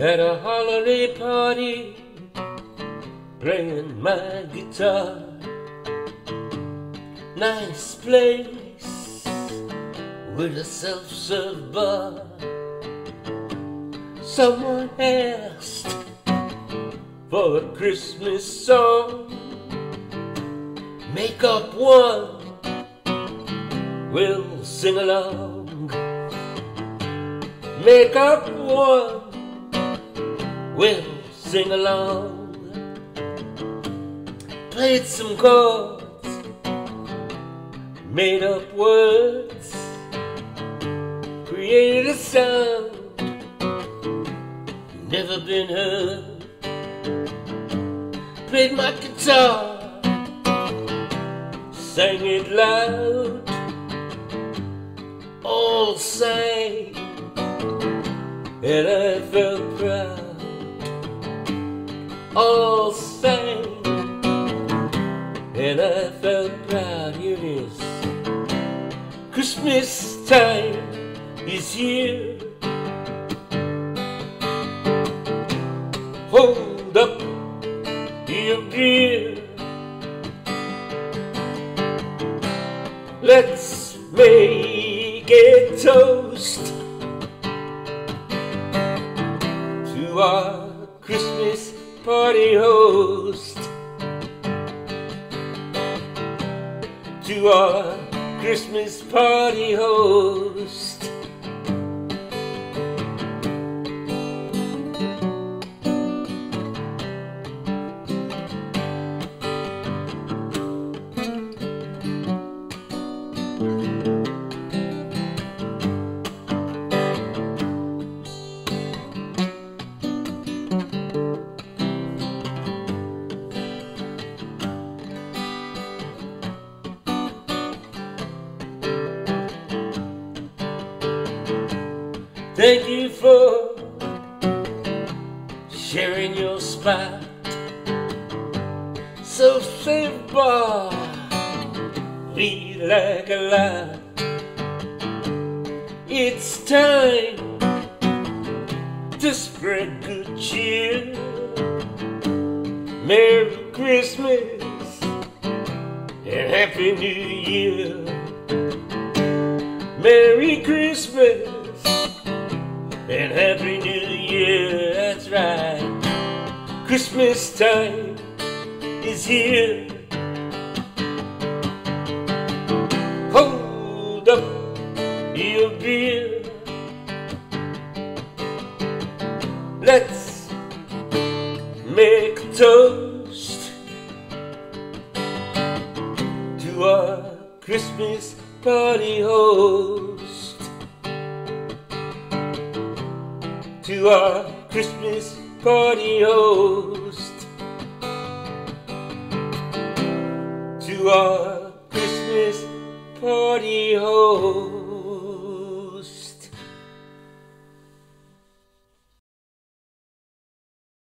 at a holiday party playing my guitar. Nice place with a self serve bar. Someone asked for a Christmas song. Make up one, we'll sing along. Make up one We'll sing along. Played some chords, made up words, created a sound never been heard. Played my guitar, sang it loud, all sang, and I felt proud all sang, and I felt proud. Here it is. Christmas time is here. Hold up your beer. Let's make a toast to our Christmas party host to our Christmas party host. Thank you for sharing your spot. So simple, lead like a lot. It's time to spread good cheer. Merry Christmas and Happy New Year. Merry Christmas and Happy New Year, that's right. Christmas time is here. Hold up your beer. Let's make a toast to our Christmas party host. To our Christmas party host. To our Christmas party host.